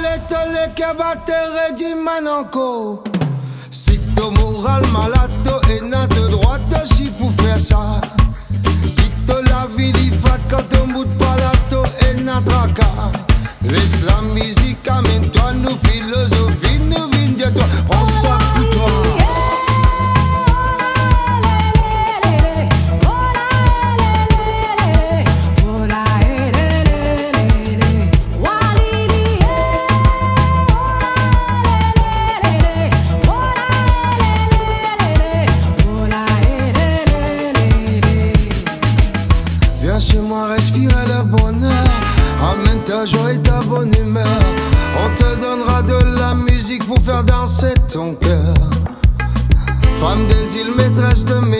le che battere di mananco. Si to moral malato e nato droite si pour faire ça. Si to la vie li fat quand on bout de palato e natraca Laisse la musique amène-toi nous philosophie nous vine de toi. Prends ça bonne humeur. On te donnera de la musique pour faire danser ton cœur. Femme des îles, maîtresse de mes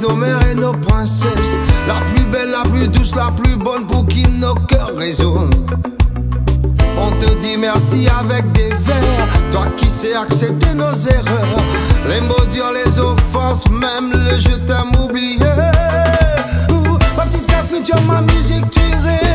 Nos mères et nos princesses. La plus belle, la plus douce, la plus bonne Pour qui nos cœurs résonnent. On te dit merci avec des vers. Toi qui sais accepter nos erreurs. Les mots durs, les offenses Même le je t'aime oublié. Ma petite confiture, ma musique, tu rêves